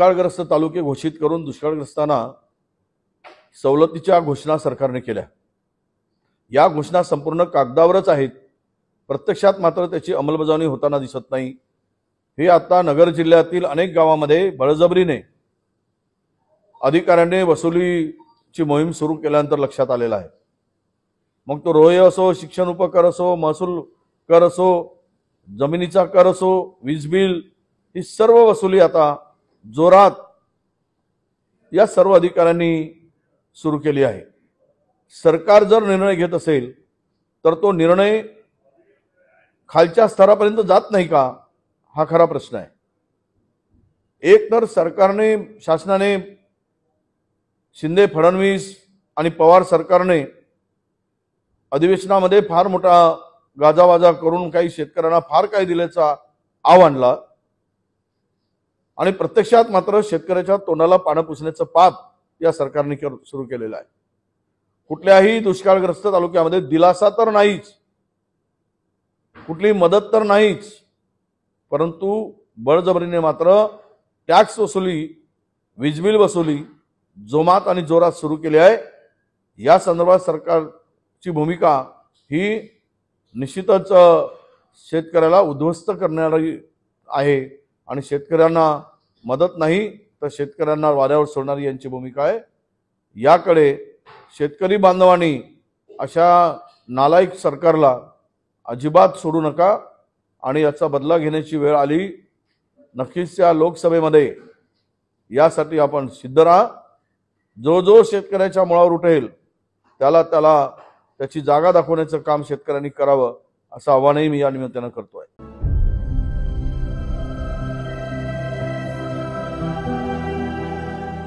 दुष्काळग्रस्त तालुके घोषित करून दुष्काळग्रस्तांना सवलतीच्या घोषणा सरकारने केल्या. या घोषणा संपूर्ण कागदावरच आहेत. प्रत्यक्षात मात्र त्याची अंमलबजावणी होताना दिसत नाही. हे आता नगर जिल्ह्यातील अनेक गावामध्ये बळजबरीने अधिकाऱ्यांनी वसुलीची मोहीम सुरू केल्यानंतर लक्षात आलेलं आहे. मग तो रोय असो शिक्षण उपकर असो महसूल कर असो जमिनीचा कर असो वीज बिल ही सर्व वसुली आता जोरात या सर्व अधिकाऱ्यांनी सुरू केली आहे. सरकार जर निर्णय घेत असेल तर तो निर्णय खालच्या स्तरापर्यंत जात नाही का हा खरा प्रश्न आहे. एक तर सरकारने शासनाने शिंदे फडणवीस आणि पवार सरकारने अधिवेशनामध्ये फार मोठा गाजावाजा करून काही शेतकऱ्यांना फार काही दिल्याचा आव आणला. आणि प्रत्यक्षात मात्र शेतकऱ्याच्या तोंडाला पानं पुसण्याचं पाप या सरकारने सुरू केलेलं आहे. कुठल्याही दुष्काळग्रस्त तालुक्यामध्ये दिलासा तर नाहीच. कुठली मदत तर नाहीच. परंतु बळजबरीने मात्र टॅक्स वसुली वीजबिल वसुली जोमात आणि जोरात सुरू केली आहे. या संदर्भात सरकारची भूमिका ही निश्चितच शेतकऱ्याला उद्ध्वस्त करणारी आहे आणि शेतकऱ्यांना मदत नाही तर शेतकऱ्यांना वाऱ्यावर सोडणारी यांची भूमिका आहे. याकडे शेतकरी बांधवांनी अशा नालायक सरकारला अजिबात सोडू नका आणि याचा बदला घेण्याची वेळ आली. नक्कीच त्या लोकसभेमध्ये यासाठी आपण सिद्ध राहा. जो जो शेतकऱ्याच्या मुळावर उठेल त्याला त्याला त्याची जागा दाखवण्याचं काम शेतकऱ्यांनी करावं असं आव्हानही मी या निमित्तानं करतोय.